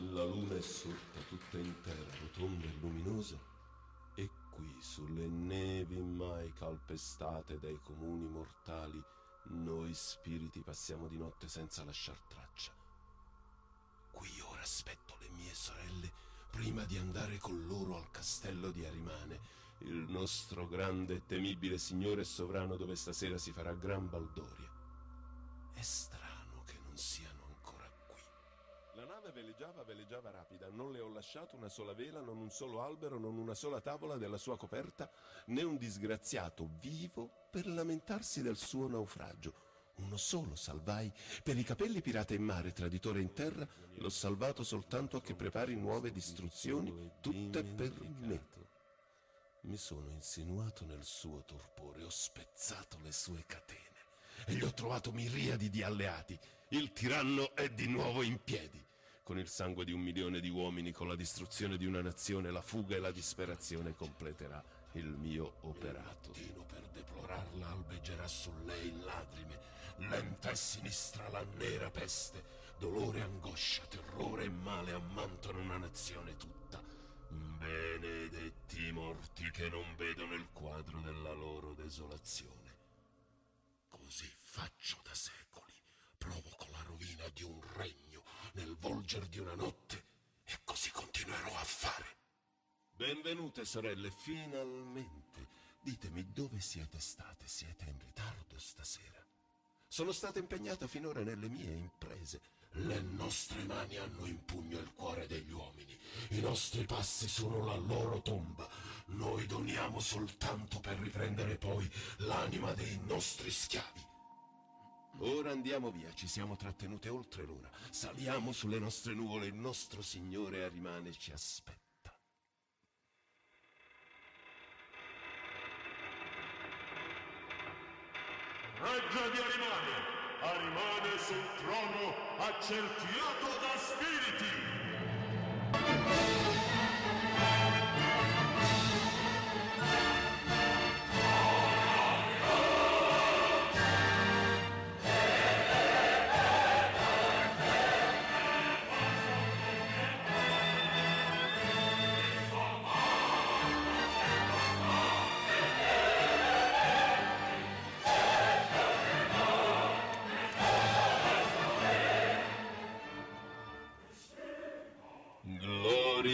La luna è sorta tutta in terra, rotonda e luminosa, e qui sulle nevi mai calpestate dai comuni mortali, noi spiriti passiamo di notte senza lasciar traccia. Qui ora aspetto le mie sorelle prima di andare con loro al castello di Arimane, il nostro grande e temibile signore e sovrano dove stasera si farà gran baldoria. È strano che non siano nave veleggiava, veleggiava rapida, non le ho lasciato una sola vela, non un solo albero, non una sola tavola della sua coperta, né un disgraziato vivo per lamentarsi del suo naufragio. Uno solo salvai. Per i capelli pirata in mare, traditore in terra, l'ho salvato soltanto a che prepari nuove distruzioni, tutte per me. Mi sono insinuato nel suo torpore, ho spezzato le sue catene e gli ho trovato miriadi di alleati. Il tiranno è di nuovo in piedi. Con il sangue di un milione di uomini, con la distruzione di una nazione, la fuga e la disperazione completerà il mio operato. Il per deplorarla albeggerà su lei in lacrime, lenta e sinistra la nera peste, dolore, angoscia, terrore e male ammantano una nazione tutta. Benedetti i morti che non vedono il quadro della loro desolazione. Così faccio da secoli, provoco la rovina di un regno nel volger di una notte e così continuerò a fare. Benvenute sorelle, finalmente. Ditemi dove siete state, siete in ritardo stasera. Sono stata impegnata finora nelle mie imprese. Le nostre mani hanno in pugno il cuore degli uomini. I nostri passi sono la loro tomba. Noi doniamo soltanto per riprendere poi l'anima dei nostri schiavi. Ora andiamo via, ci siamo trattenute oltre l'ora. Saliamo sulle nostre nuvole, il nostro Signore Arimane ci aspetta. Reggia di Arimane, Arimane sul trono accerchiato da spiriti.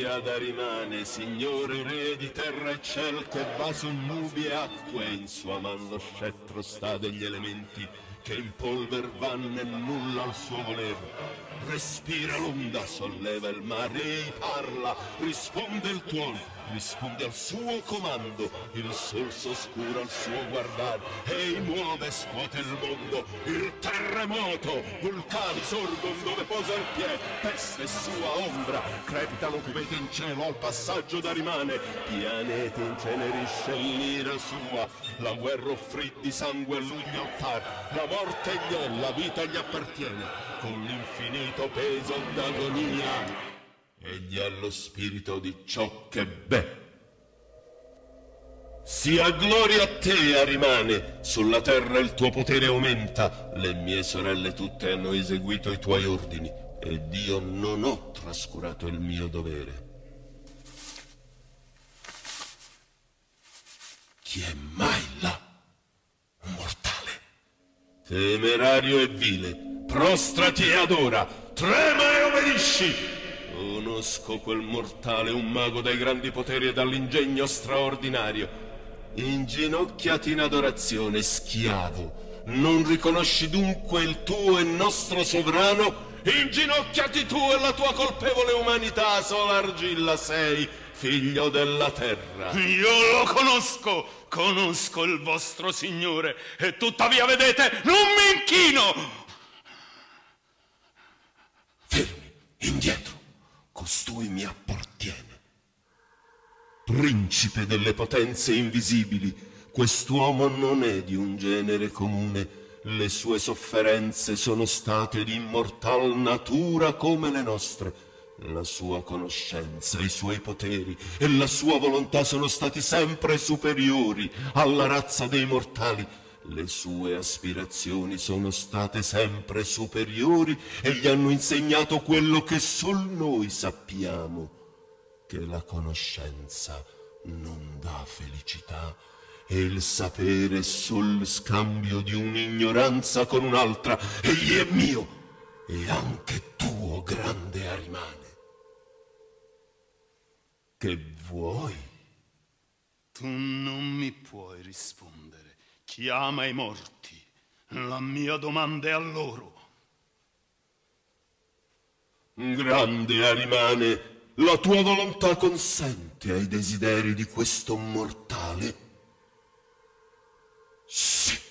Gloria ad Arimane, signore re di terra e ciel, che va su nubi e acque, in sua man lo scettro sta degli elementi, che in polver vanno e nulla al suo voler. Respira l'onda, solleva il mare, parla, risponde il tuono, risponde al suo comando, il sol s'oscura al suo guardar, ei muove, scuote il mondo, il terremoto, vulcani sorgon dove posa il piede, peste sua ombra, crepitano cubete in cielo al passaggio da rimane, pianeti incenerisce l'ira sua, la guerra offrì di sangue a lui gli altar, la morte gli è, la vita gli appartiene, con l'infinito peso d'agonia, egli è lo spirito di ciò che v'è. Sia gloria a te, Arimane, sulla terra il tuo potere aumenta, le mie sorelle tutte hanno eseguito i tuoi ordini, ed io non ho trascurato il mio dovere. Chi è mai là? Un mortale. Temerario e vile, prostrati e adora, trema e obbedisci. Conosco quel mortale, un mago dai grandi poteri e dall'ingegno straordinario. Inginocchiati in adorazione, schiavo. Non riconosci dunque il tuo e nostro sovrano? Inginocchiati tu e la tua colpevole umanità, sola argilla sei, figlio della terra. Io lo conosco, conosco il vostro signore, e tuttavia, vedete, non mi inchino! Costui mi appartiene. Principe delle potenze invisibili, quest'uomo non è di un genere comune. Le sue sofferenze sono state di immortal natura come le nostre. La sua conoscenza, i suoi poteri e la sua volontà sono stati sempre superiori alla razza dei mortali. Le sue aspirazioni sono state sempre superiori e gli hanno insegnato quello che sol noi sappiamo, che la conoscenza non dà felicità e il sapere sul scambio di un'ignoranza con un'altra. Egli è mio e anche tuo grande Arimane. Che vuoi? Tu non mi puoi rispondere. Chi ama i morti, la mia domanda è a loro. Grande animale, la tua volontà consente ai desideri di questo mortale? Sì.